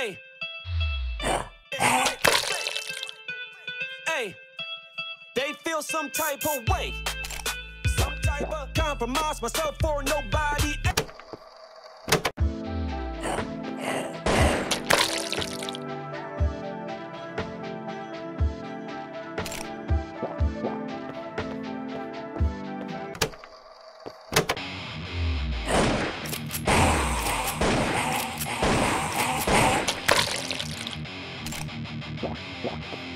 Hey. Hey. They feel some type of way. Some type of compromise myself for nobody one, one, one.